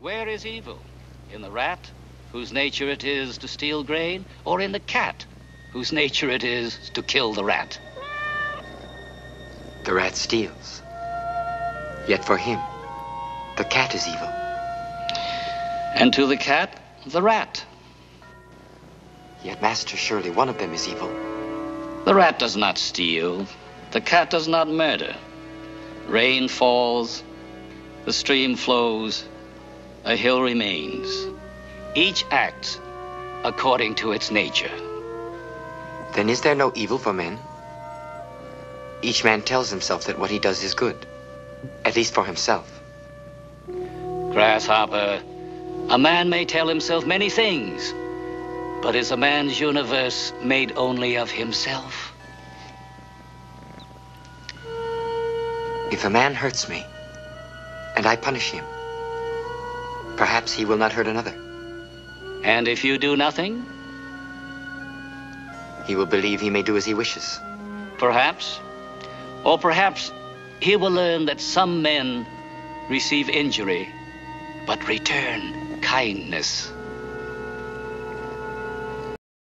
Where is evil? In the rat, whose nature it is to steal grain, or in the cat, whose nature it is to kill the rat? The rat steals. Yet for him, the cat is evil. And to the cat, the rat. Yet, Master, surely one of them is evil. The rat does not steal. The cat does not murder. Rain falls. The stream flows. A hill remains. Each acts according to its nature. Then is there no evil for men? Each man tells himself that what he does is good, at least for himself. Grasshopper, a man may tell himself many things, but is a man's universe made only of himself? If a man hurts me, and I punish him, perhaps he will not hurt another. And if you do nothing? He will believe he may do as he wishes. Perhaps. Or perhaps he will learn that some men receive injury but return kindness.